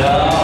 감사합니다.